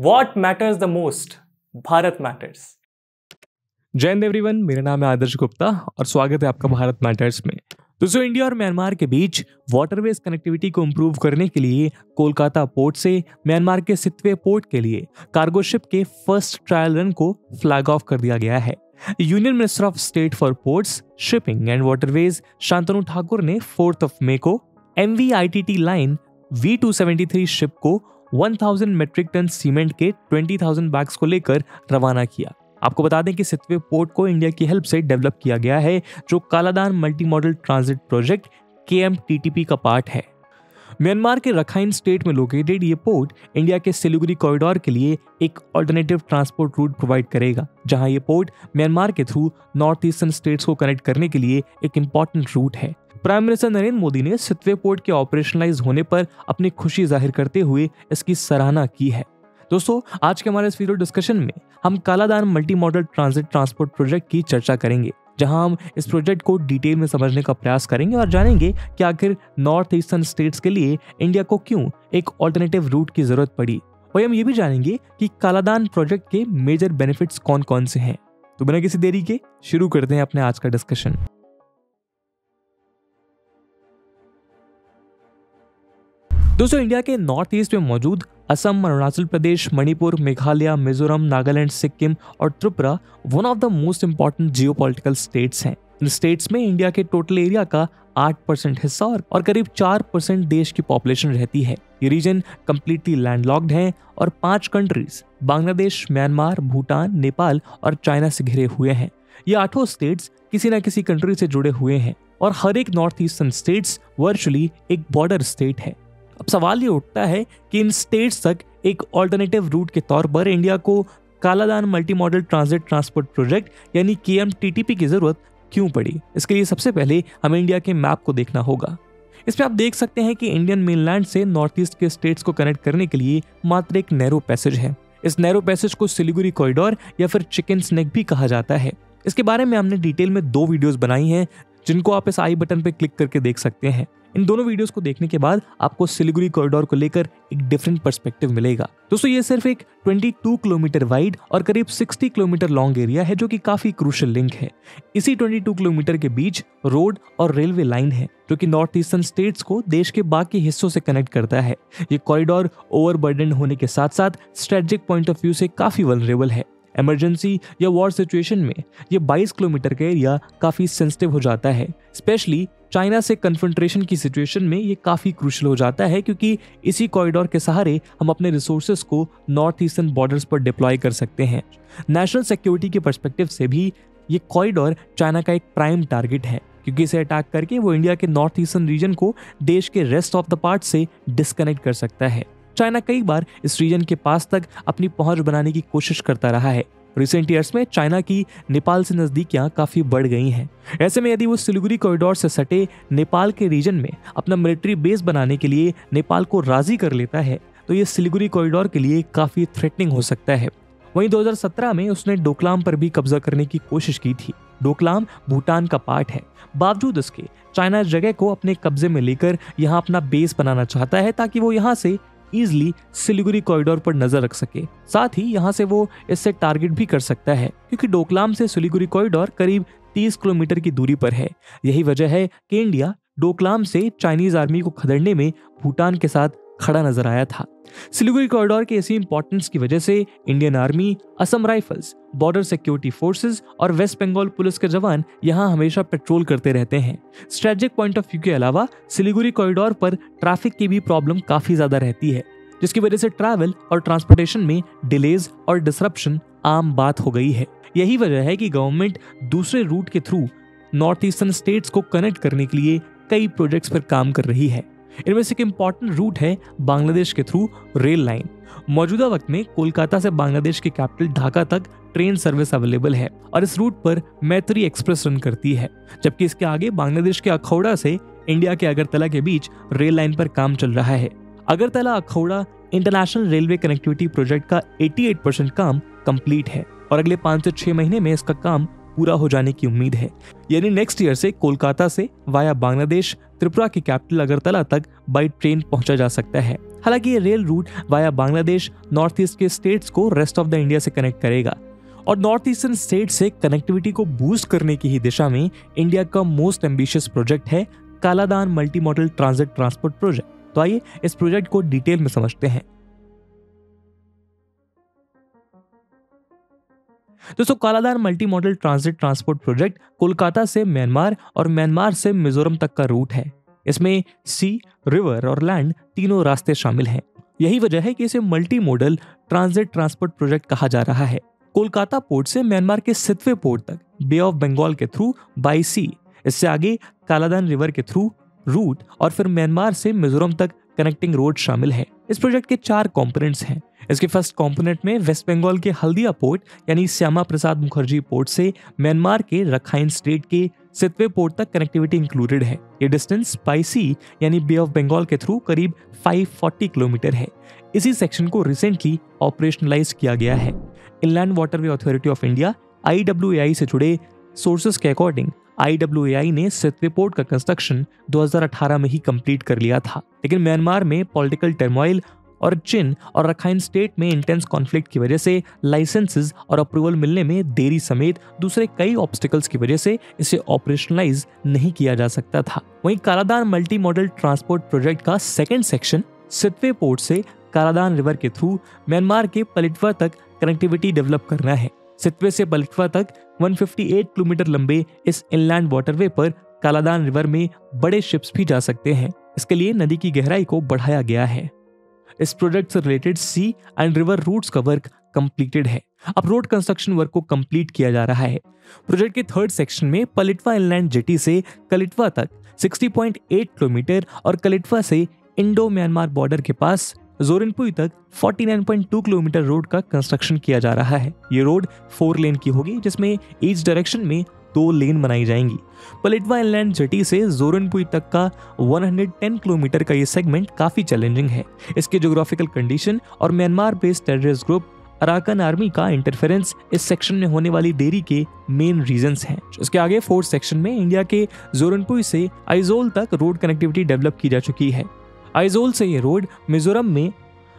What matters the most Bharat matters Hind everyone मेरा नाम है आदर्श गुप्ता और स्वागत है आपका भारत मैटर्स में। दोस्तों इंडिया और म्यांमार के बीच वाटरवेज कनेक्टिविटी को इंप्रूव करने के लिए कोलकाता पोर्ट से म्यांमार के सितवे पोर्ट के लिए कार्गो शिप के फ़र्स्ट ट्रायल रन को फ्लैग ऑफ़ कर दिया गया है। Union minister of state for ports shipping and waterways Shantanu Thakur ने फोर्थ ऑफ़ मे को एम लाइन वी शिप को 1000 मेट्रिक टन सीमेंट के 20,000 बैग्स को लेकर रवाना किया। आपको बता दें कि सितवे पोर्ट को इंडिया की हेल्प से डेवलप किया गया है जो Kaladan multi modal transit project के का पार्ट है। म्यांमार के रखाइन स्टेट में लोकेटेड ये पोर्ट इंडिया के सिलीगुड़ी कॉरिडोर के लिए एक ऑल्टरनेटिव ट्रांसपोर्ट रूट प्रोवाइड करेगा जहाँ ये पोर्ट म्यांमार के थ्रू नॉर्थ ईस्टर्न स्टेट्स को कनेक्ट करने के लिए एक इंपॉर्टेंट रूट है। प्राइम मिनिस्टर नरेंद्र मोदी ने सितवे पोर्ट के ऑपरेशनलाइज होने पर अपनी खुशी ज़ाहिर करते हुए इसकी सराहना की है। दोस्तों, आज के हमारे इस वीडियो डिस्कशन में हम Kaladan multi modal transit transport project की चर्चा करेंगे, जहाँ हम इस प्रोजेक्ट को डिटेल में समझने का प्रयास करेंगे और जानेंगे कि आखिर नॉर्थ ईस्टर्न स्टेट्स के लिए इंडिया को क्यों एक ऑल्टरनेटिव रूट की ज़रूरत पड़ी। और हम ये भी जानेंगे कि कालादान प्रोजेक्ट के मेजर बेनिफिट्स कौन कौन से हैं। तो बिना किसी देरी के शुरू करते हैं अपने आज का डिस्कशन दोस्तों इंडिया के नॉर्थ ईस्ट में मौजूद असम अरुणाचल प्रदेश मणिपुर मेघालय मिजोरम नागालैंड सिक्किम और Tripura one of the most important geo states हैं। इन स्टेट्स में इंडिया के टोटल एरिया का 8 परसेंट हिस्सा और, करीब 4 परसेंट देश की पॉपुलेशन रहती है। ये रीजन कम्प्लीटली लैंडलॉक्ड है और पाँच कंट्रीज़ बांग्लादेश म्यांमार भूटान नेपाल और चाइना से घिरे हुए हैं। ये आठों स्टेट्स किसी न किसी कंट्री से जुड़े हुए हैं और हर एक नॉर्थ ईस्टर्न स्टेट्स वर्चुअली एक बॉर्डर स्टेट है। अब सवाल ये उठता है कि इन स्टेट्स तक एक ऑल्टरनेटिव रूट के तौर पर इंडिया को Kaladan multi modal transit transport project यानी के एम की ज़रूरत क्यों पड़ी? इसके लिए सबसे पहले हमें इंडिया के मैप को देखना होगा। इसमें आप देख सकते हैं कि इंडियन मेनलैंड से नॉर्थ ईस्ट के स्टेट्स को कनेक्ट करने के लिए मात्र एक नैरो पैसेज है। इस नैरो पैसेज को सिलीगुड़ी कॉरिडोर या फिर चिकन स्नेक भी कहा जाता है। इसके बारे में हमने डिटेल में दो वीडियोस बनाई हैं, जिनको आप इस आई बटन पर क्लिक करके देख सकते हैं। इन दोनों वीडियोस को देखने के बाद आपको सिलीगुड़ी कॉरिडोर को लेकर एक डिफरेंट पर्सपेक्टिव मिलेगा। दोस्तों, ये सिर्फ़ एक 22 किलोमीटर वाइड और करीब 60 किलोमीटर लॉन्ग एरिया है, जो कि काफ़ी क्रूशल लिंक है। इसी 22 किलोमीटर के बीच रोड और रेलवे लाइन है, जो कि नॉर्थ ईस्टर्न स्टेट्स को देश के बाकी हिस्सों से कनेक्ट करता है। ये कॉरिडोर ओवरबर्डन होने के साथ साथ स्ट्रेटेजिक पॉइंट ऑफ़ व्यू से काफ़ी वनरेबल है। इमरजेंसी या वॉर सिचुएशन में ये 22 किलोमीटर का एरिया काफ़ी सेंसिटिव हो जाता है स्पेशली चाइना से कन्फ्रंट्रेशन की सिचुएशन में ये काफ़ी क्रूशल हो जाता है क्योंकि इसी कॉरिडोर के सहारे हम अपने रिसोर्सेज को नॉर्थ ईस्टर्न बॉर्डर्स पर डिप्लॉय कर सकते हैं। नेशनल सिक्योरिटी के परस्पेक्टिव से भी ये कॉरिडोर चाइना का एक प्राइम टारगेट है क्योंकि इसे अटैक करके वो इंडिया के नॉर्थ ईस्टर्न रीजन को देश के रेस्ट ऑफ़ द पार्ट से डिस्कनेक्ट कर सकता है। चाइना कई बार इस रीजन के पास तक अपनी पहुँच बनाने की कोशिश करता रहा है। रिसेंट ईयर्स में चाइना की नेपाल से नजदीकियाँ काफ़ी बढ़ गई हैं। ऐसे में यदि वो सिलीगुड़ी कॉरिडोर से सटे नेपाल के रीजन में अपना मिलिट्री बेस बनाने के लिए नेपाल को राज़ी कर लेता है तो ये सिलीगुड़ी कॉरिडोर के लिए काफ़ी थ्रेटनिंग हो सकता है। वहीं 2017 में उसने डोकलाम पर भी कब्जा करने की कोशिश की थी। डोकलाम भूटान का पार्ट है। बावजूद इसके चाइना जगह को अपने कब्जे में लेकर यहाँ अपना बेस बनाना चाहता है ताकि वो यहाँ से इजिली सिलीगुड़ी कॉरिडोर पर नज़र रख सके। साथ ही यहाँ से वो इससे टारगेट भी कर सकता है, क्योंकि डोकलाम से सिलीगुड़ी कॉरिडोर करीब 30 किलोमीटर की दूरी पर है। यही वजह है कि इंडिया डोकलाम से चाइनीज़ आर्मी को खदेड़ने में भूटान के साथ खड़ा नज़र आया था। सिलीगुड़ी कॉरिडोर के इसी इंपॉर्टेंस की वजह से Indian army Assam rifles border security forces और वेस्ट बंगाल पुलिस के जवान यहाँ हमेशा पेट्रोल करते रहते हैं। स्ट्रेटेजिक पॉइंट ऑफ़ व्यू के अलावा सिलीगुड़ी कॉरिडोर पर ट्रैफ़िक की भी प्रॉब्लम काफ़ी ज़्यादा रहती है, जिसकी वजह से ट्रैवल और ट्रांसपोर्टेशन में डिलेज और डिसरप्शन आम बात हो गई है। यही वजह है कि गवर्नमेंट दूसरे रूट के थ्रू नॉर्थ ईस्टर्न स्टेट्स को कनेक्ट करने के लिए कई प्रोजेक्ट्स पर काम कर रही है। इनमें से एक इंपॉर्टेंट रूट है बांग्लादेश के थ्रू रेल लाइन मौजूदा वक्त में कोलकाता से बांग्लादेश की कैपिटल ढाका तक ट्रेन सर्विस अवेलेबल है और इस रूट पर मैत्री एक्सप्रेस रन करती है, जबकि इसके आगे बांग्लादेश के अखौड़ा से इंडिया के अगरतला के बीच रेल लाइन पर काम चल रहा है। Agartala Akhaura international railway connectivity project का 88 परसेंट काम कंप्लीट है और अगले पाँच से छह महीने में इसका काम पूरा हो जाने की उम्मीद है। यानी नेक्स्ट ईयर से कोलकाता से वाया बांग्लादेश त्रिपुरा के कैपिटल अगरतला तक बाई ट्रेन पहुँचा जा सकता है। हालाँकि ये rail route via Bangladesh north east के स्टेट्स को रेस्ट ऑफ़ द इंडिया से कनेक्ट करेगा। और नॉर्थ ईस्टर्न स्टेट से कनेक्टिविटी को बूस्ट करने की ही दिशा में इंडिया का मोस्ट एम्बिशियस प्रोजेक्ट है Kaladan multi modal transit transport project तो आइए इस प्रोजेक्ट को डिटेल में समझते हैं। दोस्तों Kaladan multi modal transit transport project Kolkata से म्यांमार और म्यांमार से मिजोरम तक का रूट है। इसमें सी रिवर और लैंड तीनों रास्ते शामिल हैं। यही वजह है कि इसे multi modal transit transport project कहा जा रहा है। कोलकाता पोर्ट से म्यांमार के सितवे पोर्ट तक बे ऑफ़ बंगाल के थ्रू बाई सी इससे आगे कालादान रिवर के थ्रू रूट और फिर म्यांमार से मिजोरम तक कनेक्टिंग रोड शामिल है। इस प्रोजेक्ट के चार कंपोनेंट्स हैं। इसके फ़र्स्ट कंपोनेंट में वेस्ट बंगाल के हल्दिया पोर्ट यानी श्यामा प्रसाद मुखर्जी पोर्ट से म्यांमार के रखाइन स्टेट के सितवे पोर्ट तक कनेक्टिविटी इंक्लूडेड है। ये डिस्टेंस पाइसी यानी बे ऑफ़ बंगाल के थ्रू करीब 540 किलोमीटर है। इसी सेक्शन को रिसेंटली ऑपरेशनलाइज किया गया है। Inland waterway authority of India I से जुड़े सोर्सेस के अकॉर्डिंग आई डब्बू ए आई ने सितवे पोर्ट का कंस्ट्रक्शन 2018 में ही कंप्लीट कर लिया था। लेकिन म्यांमार में पॉलिटिकल टर्मोइल और चिन और रखाइन स्टेट में इंटेंस कॉन्फ्लिक्ट की वजह से लाइसेंसेस और अप्रूवल मिलने में देरी समेत दूसरे कई ऑब्स्टिकल्स की वजह से इसे ऑपरेशनलाइज नहीं किया जा सकता था। वहीं Kaladan multi modal transport project का सेकेंड सेक्शन सितवे पोर्ट से कालादान रिवर के थ्रू म्यांमार के पलिटवा तक कनेक्टिविटी डेवलप करना है। सितवे से पलिटवा तक 158 किलोमीटर लंबे इस इनलैंड वाटरवे पर कालादान रिवर में बड़े शिप्स भी जा सकते हैं। इसके लिए नदी की गहराई को बढ़ाया गया है। इस प्रोजेक्ट से related sea and river routes का वर्क कंप्लीटेड है। अब रोड कंस्ट्रक्शन वर्क को कंप्लीट किया जा रहा है। प्रोजेक्ट के थर्ड सेक्शन में पलिटवा इनलैंड जेटी से कलिटवा तक 60.8 किलोमीटर और कलिटवा से इंडो म्यांमार बॉर्डर के पास जोरनपुई तक 49.2 किलोमीटर रोड का कंस्ट्रक्शन किया जा रहा है। ये रोड फोर लेन की होगी, जिसमें ईच डायरेक्शन में दो लेन बनाई जाएँगी। पलिटवा इनलैंड जटी से जोरनपुई तक का 110 किलोमीटर का ये सेगमेंट काफ़ी चैलेंजिंग है। इसके जोग्राफिकल कंडीशन और Myanmar based terrorist group Arakan army का इंटरफेरेंस इस सेक्शन में होने वाली देरी के मेन रीजंस हैं। इसके आगे फोर्थ सेक्शन में इंडिया के जोरनपुई से आइजोल तक रोड कनेक्टिविटी डेवलप की जा चुकी है। आइजोल से ये रोड मिजोरम में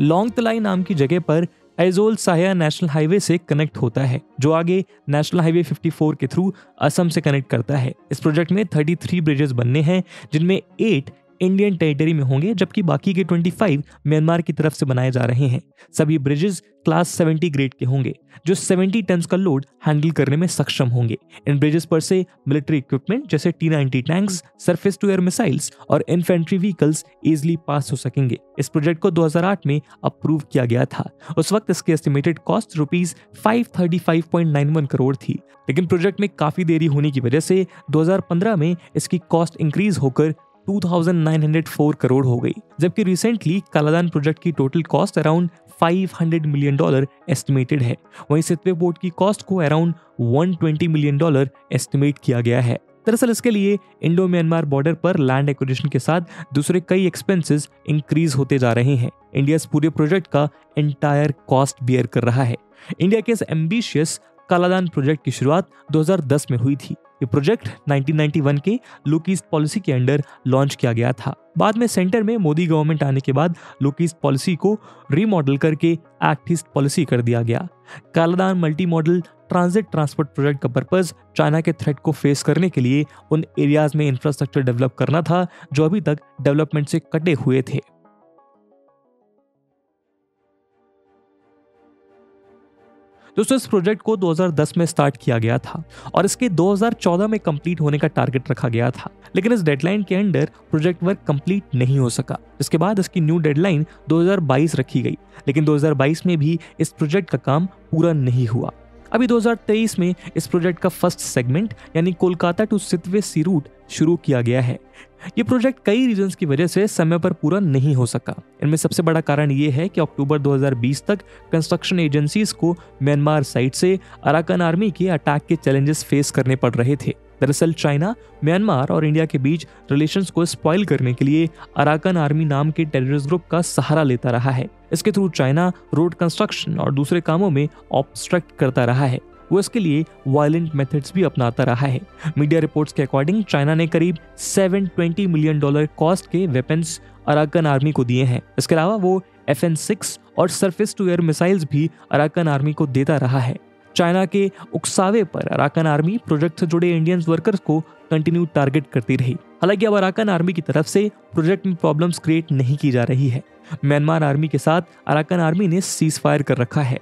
लॉन्ग तलाई नाम की जगह पर एजोल साया नेशनल हाईवे से कनेक्ट होता है, जो आगे नेशनल हाईवे 54 के थ्रू असम से कनेक्ट करता है। इस प्रोजेक्ट में 33 ब्रिजेस बनने हैं, जिनमें 8 इंडियन टेरिटरी में होंगे, जबकि बाकी के 25 म्यांमार की तरफ़ से बनाए जा रहे हैं। सभी ब्रिजेस क्लास 70 ग्रेड के होंगे, जो 70 टन का लोड हैंडल करने में सक्षम होंगे। इन ब्रिजेस पर से मिलिट्री इक्विपमेंट जैसे T ninety tanks surface to air missiles और इन्फेंट्री व्हीकल्स इजिली पास हो सकेंगे। इस प्रोजेक्ट को 2008 में अप्रूव किया गया था। उस वक्त इसकी एस्टिमेटेड कॉस्ट रुपीज़ 535.91 करोड़ थी। लेकिन प्रोजेक्ट में काफ़ी देरी होने की वजह से 2015 में इसकी कॉस्ट इंक्रीज होकर 2,904 करोड़ हो गई जबकि रिसेंटली कालादान प्रोजेक्ट की total cost around 500 million dollar estimated है। वहीं सितवे पोर्ट की कॉस्ट को अराउंड 120 मिलियन डॉलर एस्टिमेट किया गया है। दरअसल इसके लिए इंडो म्यांमार बॉर्डर पर लैंड एक्विजिशन के साथ दूसरे कई एक्सपेंसेस इंक्रीज होते जा रहे हैं। इंडिया इस पूरे प्रोजेक्ट का एंटायर कॉस्ट बियर कर रहा है। इंडिया के इस एम्बिशियस कालादान प्रोजेक्ट की शुरुआत 2010 में हुई थी। ये प्रोजेक्ट 1991 के लुक पॉलिसी के अंडर लॉन्च किया गया था। बाद में सेंटर में मोदी गवर्नमेंट आने के बाद लुक पॉलिसी को रीमॉडल करके एक्ट ईस्ट पॉलिसी कर दिया गया। Kaladan multi modal transit transport project का पर्पज चाइना के थ्रेट को फेस करने के लिए उन एरियाज़ में इंफ्रास्ट्रक्चर डेवलप करना था जो अभी तक डेवलपमेंट से कटे हुए थे। दोस्तों, इस प्रोजेक्ट को 2010 में स्टार्ट किया गया था और इसके 2014 में कंप्लीट होने का टारगेट रखा गया था। लेकिन इस डेडलाइन के अंडर प्रोजेक्ट वर्क कंप्लीट नहीं हो सका। इसके बाद इसकी न्यू डेडलाइन 2022 रखी गई। लेकिन 2022 में भी इस प्रोजेक्ट का काम पूरा नहीं हुआ। अभी 2023 में इस प्रोजेक्ट का फ़र्स्ट सेगमेंट, यानी Kolkata to Sittwe sea route, शुरू किया गया है। ये प्रोजेक्ट कई रीजंस की वजह से समय पर पूरा नहीं हो सका। इनमें सबसे बड़ा कारण ये है कि अक्टूबर 2020 तक कंस्ट्रक्शन एजेंसीज को म्यांमार साइड से अराकन आर्मी के अटैक के चैलेंजेस फेस करने पड़ रहे थे। दरअसल चाइना, म्यांमार और इंडिया के बीच रिलेशंस को स्पॉइल करने के लिए अराकन आर्मी नाम के टेररिस्ट ग्रुप का सहारा लेता रहा है। इसके थ्रू चाइना रोड कंस्ट्रक्शन और दूसरे कामों में ऑब्स्ट्रक्ट करता रहा है। वो इसके लिए वायलेंट मेथड्स भी अपनाता रहा है। मीडिया रिपोर्ट्स के अकॉर्डिंग चाइना ने करीब 720 मिलियन डॉलर कॉस्ट के वेपन्स अराकन आर्मी को दिए हैं। इसके अलावा वो एफ़ एन सिक्स और सरफेस टू एयर मिसाइल्स भी अराकन आर्मी को देता रहा है। चाइना के उकसावे पर अराकन आर्मी प्रोजेक्ट से जुड़े इंडियन वर्कर्स को कंटिन्यू टारगेट करती रही। हालाँकि अब अराकन आर्मी की तरफ़ से प्रोजेक्ट में प्रॉब्लम्स क्रिएट नहीं की जा रही है। म्यांमार आर्मी के साथ अराकन आर्मी ने सीज फायर कर रखा है।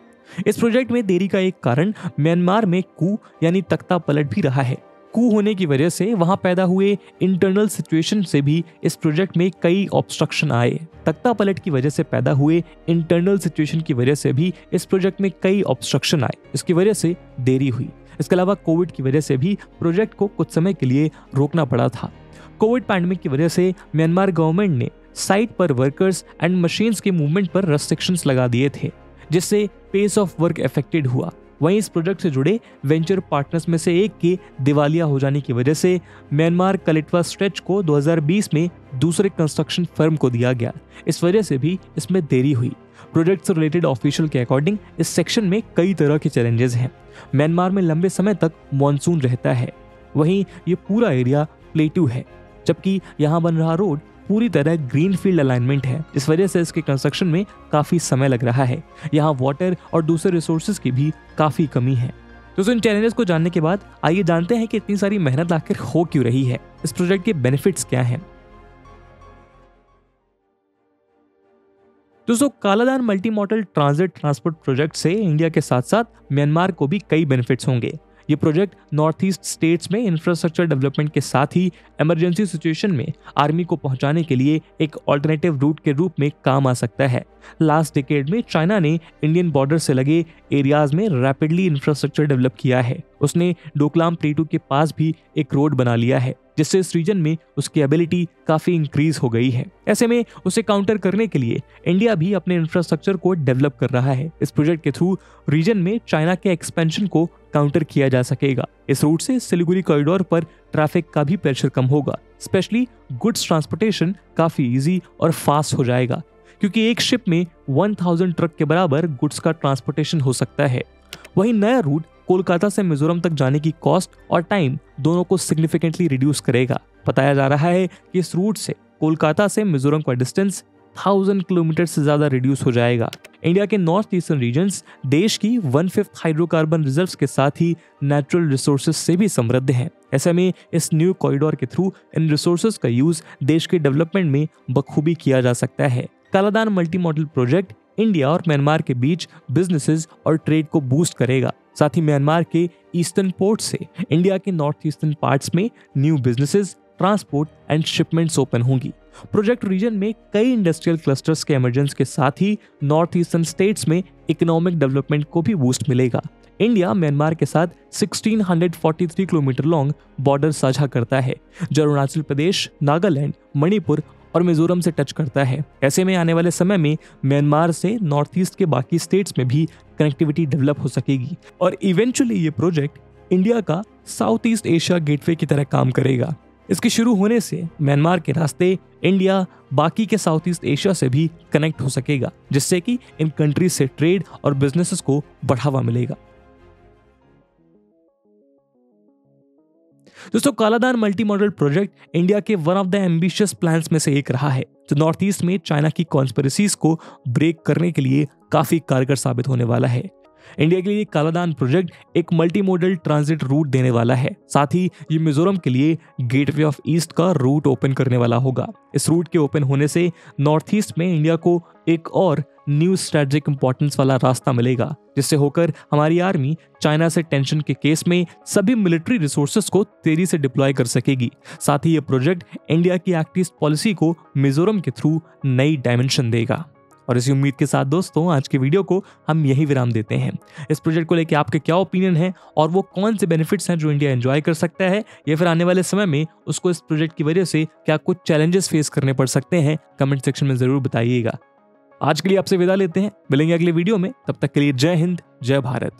इस प्रोजेक्ट में देरी का एक कारण म्यांमार में कू, यानी तख्ता पलट भी रहा है। कू होने की वजह से वहाँ पैदा हुए इंटरनल सिचुएशन से भी इस प्रोजेक्ट में कई ऑब्स्ट्रक्शन आए। तख्ता पलट की वजह से पैदा हुए इंटरनल सिचुएशन की वजह से भी इस प्रोजेक्ट में कई ऑब्स्ट्रक्शन आए। इसकी वजह से देरी हुई। इसके अलावा कोविड की वजह से भी प्रोजेक्ट को कुछ समय के लिए रोकना पड़ा था। कोविड पैंडमिक की वजह से म्यांमार गवर्नमेंट ने साइट पर वर्कर्स एंड मशीन्स के मूवमेंट पर रेस्ट्रिक्शंस लगा दिए थे, जिससे पेस ऑफ़ वर्क इफेक्टेड हुआ। वहीं इस प्रोजेक्ट से जुड़े वेंचर पार्टनर्स में से एक के दिवालिया हो जाने की वजह से म्यांमार कलेक्टवा स्ट्रेच को 2020 में दूसरे कंस्ट्रक्शन फर्म को दिया गया। इस वजह से भी इसमें देरी हुई। प्रोजेक्ट से रिलेटेड ऑफिशियल के अकॉर्डिंग इस सेक्शन में कई तरह के चैलेंजेस हैं। म्यांमार में लंबे समय तक मानसून रहता है। वहीं ये पूरा एरिया प्लेटू है, जबकि यहाँ बन रहा रोड पूरी तरह ग्रीन फ़ील्ड अलाइनमेंट है। इस वजह से इसके कंस्ट्रक्शन में काफ़ी समय लग रहा है। यहाँ वाटर और दूसरे रिसोर्सेज की भी काफ़ी कमी है। दोस्तों इन चैलेंजेस को जानने के बाद आइए जानते हैं कि इतनी सारी मेहनत आखिर हो क्यों रही है। इस प्रोजेक्ट के बेनिफिट्स क्या हैं। दोस्तों Kaladan multi modal transit transport project से इंडिया के साथ साथ म्यांमार को भी कई बेनिफिट्स होंगे। ये प्रोजेक्ट नॉर्थ ईस्ट स्टेट्स में इंफ्रास्ट्रक्चर डेवलपमेंट के साथ ही इमरजेंसी सिचुएशन में आर्मी को पहुँचाने के लिए एक ऑल्टरनेटिव रूट के रूप में काम आ सकता है। लास्ट डिकेड में चाइना ने इंडियन बॉर्डर से लगे एरियाज़ में रैपिडली इंफ्रास्ट्रक्चर डेवलप किया है। उसने डोकलाम प्लेटू के पास भी एक रोड बना लिया है, जिससे इस रीजन में उसकी एबिलिटी काफ़ी इंक्रीज हो गई है। ऐसे में उसे काउंटर करने के लिए इंडिया भी अपने इंफ्रास्ट्रक्चर को डेवलप कर रहा है। इस प्रोजेक्ट के थ्रू रीजन में चाइना के एक्सपेंशन को काउंटर किया जा सकेगा। इस रूट से सिलीगुड़ी कॉरिडोर पर ट्रैफ़िक का भी प्रेशर कम होगा। स्पेशली गुड्स ट्रांसपोर्टेशन काफ़ी इजी और फास्ट हो जाएगा। क्योंकि एक शिप में 1000 ट्रक के बराबर गुड्स का ट्रांसपोर्टेशन हो सकता है। वही नया रूट कोलकाता से मिजोरम तक जाने की कॉस्ट और टाइम दोनों को सिग्निफिकेंटली रिड्यूस करेगा। बताया जा रहा है कि इस रूट से कोलकाता से मिजोरम का डिस्टेंस थाउज़ेंड किलोमीटर से ज़्यादा रिड्यूस हो जाएगा। इंडिया के नॉर्थ ईस्टर्न रीजन देश की वन फिफ्थ हाइड्रोकार्बन रिज़र्व के साथ ही नेचुरल रिसोर्सेज से भी समृद्ध हैं। ऐसे में इस न्यू कॉरिडोर के थ्रू इन रिसोर्सेज का यूज़ देश के डेवलपमेंट में बखूबी किया जा सकता है। Kaladan multi modal project India और म्यांमार के बीच बिजनेसेस और ट्रेड को बूस्ट करेगा। साथ ही म्यांमार के ईस्टर्न पोर्ट से इंडिया के नॉर्थ ईस्टर्न पार्ट्स में new businesses transport and shipments open होंगी। प्रोजेक्ट रीजन में कई इंडस्ट्रियल क्लस्टर्स के एमरजेंस के साथ ही नॉर्थ ईस्टर्न स्टेट्स में इकोनॉमिक डेवलपमेंट को भी बूस्ट मिलेगा। इंडिया म्यांमार के साथ 1643 किलोमीटर लॉन्ग बॉर्डर साझा करता है। जो अरुणाचल प्रदेश, नागालैंड, मणिपुर और मिजोरम से टच करता है। ऐसे में आने वाले समय में म्यांमार से नॉर्थ ईस्ट के बाकी स्टेट्स में भी कनेक्टिविटी डेवलप हो सकेगी और इवेंचुअली ये प्रोजेक्ट इंडिया का साउथ ईस्ट एशिया गेटवे की तरह काम करेगा। इसके शुरू होने से म्यांमार के रास्ते इंडिया बाकी के साउथ ईस्ट एशिया से भी कनेक्ट हो सकेगा, जिससे कि इन कंट्रीज़ से ट्रेड और बिजनेसेस को बढ़ावा मिलेगा। दोस्तों, Kaladan multi modal project India के one of the ambitious plans में से एक रहा है, जो नॉर्थ ईस्ट में चाइना की कॉन्स्परेसीज को ब्रेक करने के लिए काफ़ी कारगर साबित होने वाला है। इंडिया के लिए कालादान प्रोजेक्ट एक मल्टी मॉडल ट्रांजिट रूट देने वाला है। साथ ही ये मिजोरम के लिए गेटवे ऑफ़ ईस्ट का रूट ओपन करने वाला होगा। इस रूट के ओपन होने से नॉर्थ ईस्ट में इंडिया को एक और न्यू स्ट्रेटेजिक इंपॉर्टेंस वाला रास्ता मिलेगा, जिससे होकर हमारी आर्मी चाइना से टेंशन के केस में सभी मिलिट्री रिसोर्सेस को तेज़ी से डिप्लॉय कर सकेगी। साथ ही ये प्रोजेक्ट इंडिया की एक्ट ईस्ट पॉलिसी को मिजोरम के थ्रू नई डायमेंशन देगा। और इसी उम्मीद के साथ दोस्तों, आज के वीडियो को हम यही विराम देते हैं। इस प्रोजेक्ट को लेकर आपके क्या ओपिनियन है और वो कौन से बेनिफिट्स हैं जो इंडिया एंजॉय कर सकता है, या फिर आने वाले समय में उसको इस प्रोजेक्ट की वजह से क्या कुछ चैलेंजेस फेस करने पड़ सकते हैं कमेंट सेक्शन में ज़रूर बताइएगा। आज के लिए आपसे विदा लेते हैं। मिलेंगे अगले वीडियो में। तब तक के लिए जय हिंद, जय भारत।